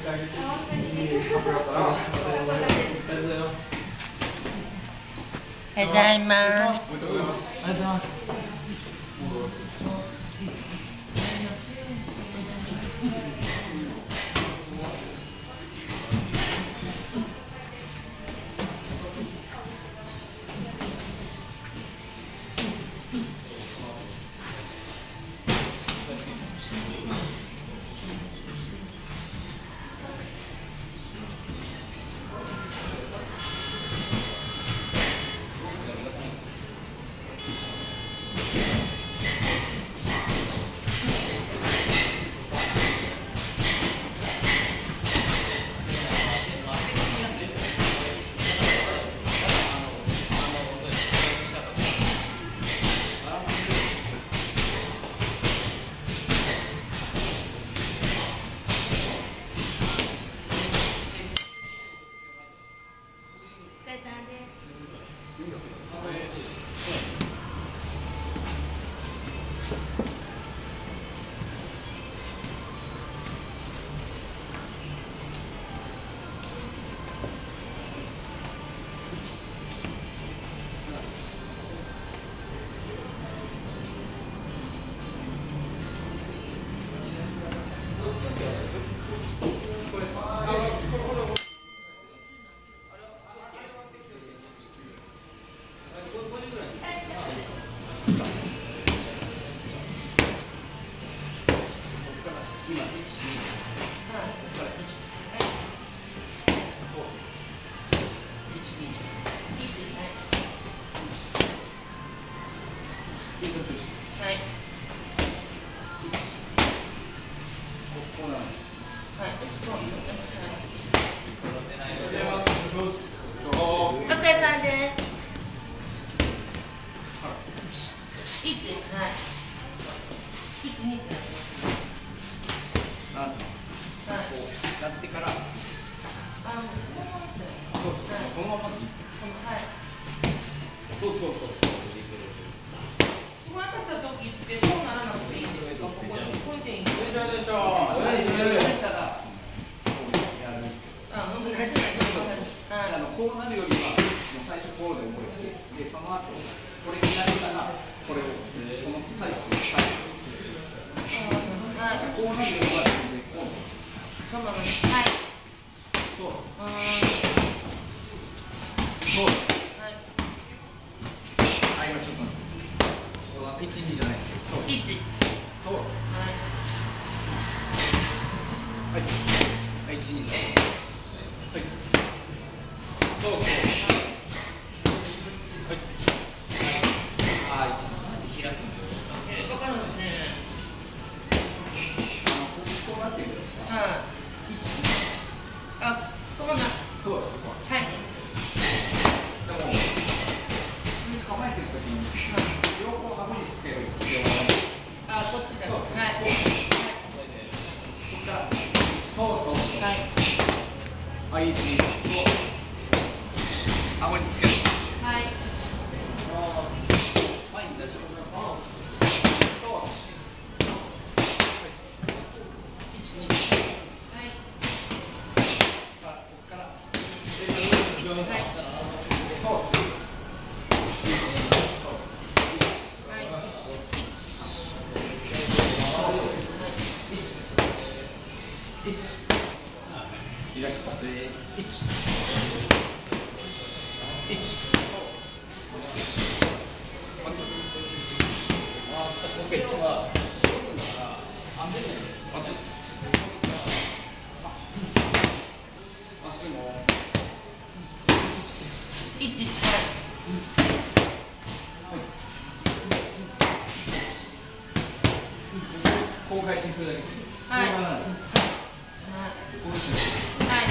てあげていいカップだったらありがとうございますおはようございます。おめでとうございますおはようございます。こ。うそうそうこのままでいいはい。そうそうそうこうやった時ってこうな。る、よりは最初こうで覚えてでその後これになったらこれをこの最中に返すはい。こうなの。はい。そうあーそうはい。今ちょっと待ってこれは一二じゃない。そう一。そうはい。はい。はい。一二じゃない。はい。そうはい。一。リラックスして一一ワンツーオッケーワンツーワンツーも一。こう回転するだけですはいはい。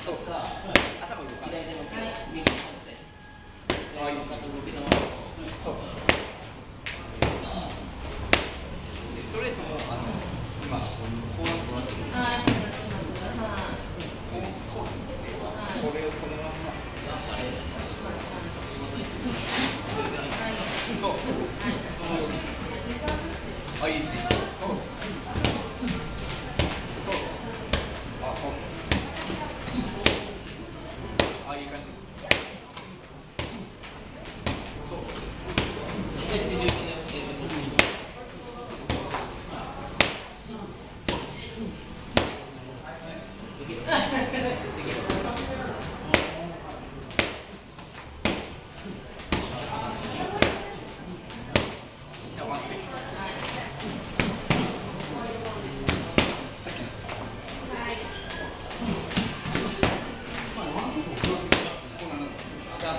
そうさ、頭動かいでストレートもあの。今い。う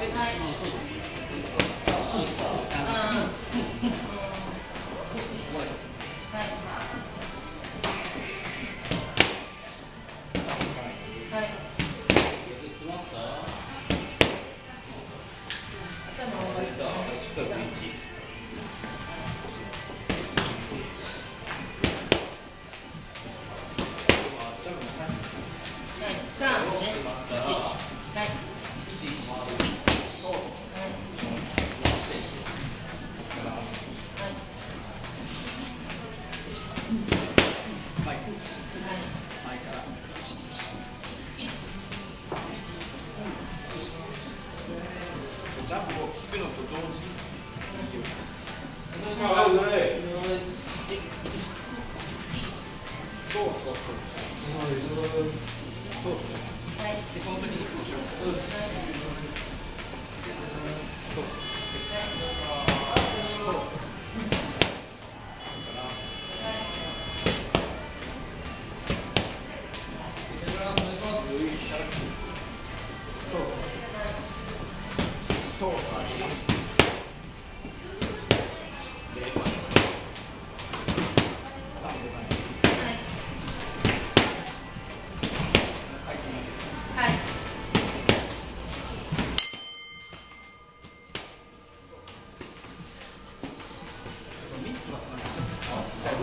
って。はいそうです。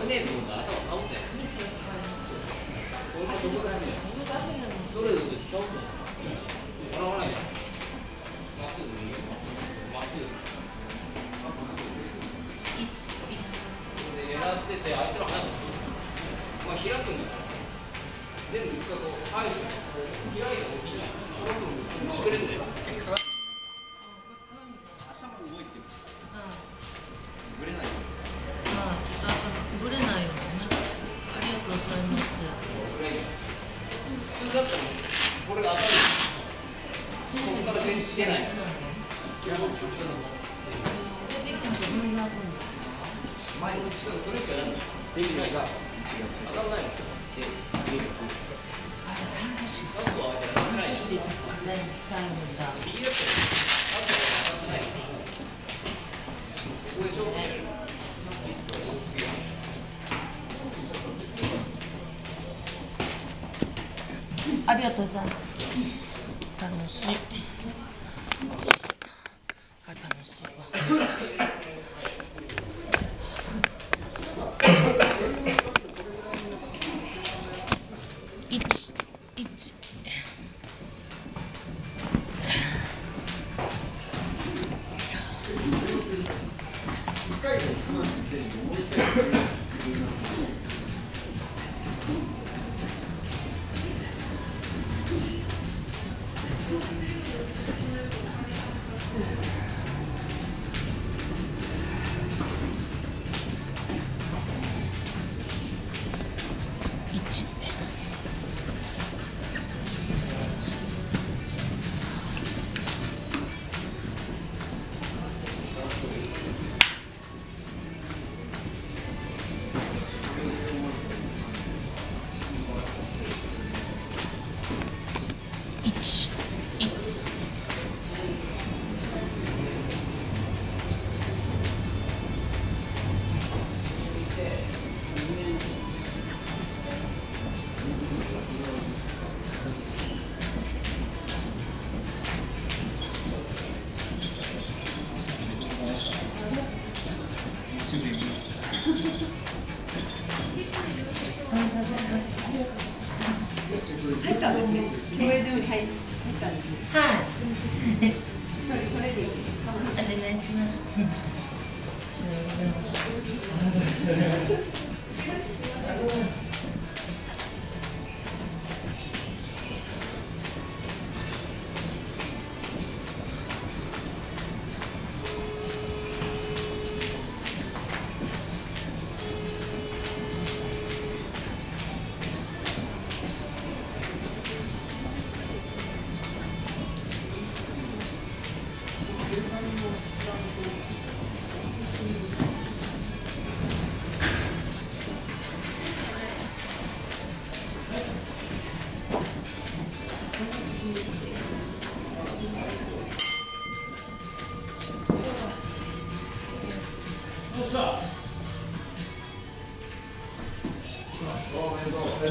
ねえと思ったら頭倒せ。そんなそこですよストレで倒すの笑わないじんまっすぐ右まっすぐ狙ってて相手の腹まあ開くんだから全部一回こう返して開いたら起き開くのもくれんだよありがとうございます。楽しい。あ、楽しい。わ。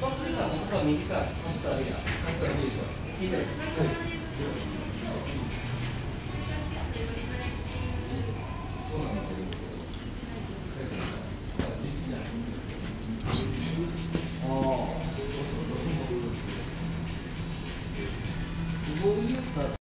そうすさ、実は右さ、走っただけじゃん。走っただけでしょ。聞いてる。はい